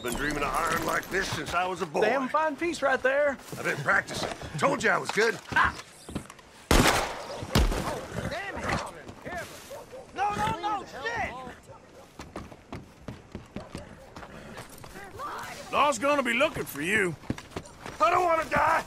I've been dreaming of iron like this since I was a boy. Damn fine piece right there. I've been practicing. Told you I was good. Ah! No, no, no, shit! Law's gonna be looking for you. I don't want to die.